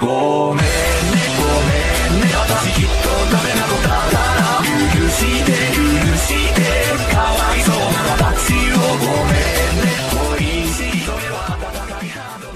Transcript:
ごめんねごめん。ね私きっとダメなのだから。許して許して。かわいそうな私をごめんね。恋しい。それは戦いなの